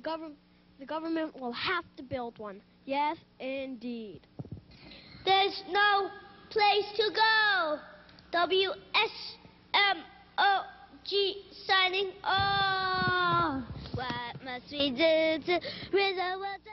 the government the government will have to build one. Yes, indeed. There's no place to go. W S M O G signing off. What must we do to rid the world?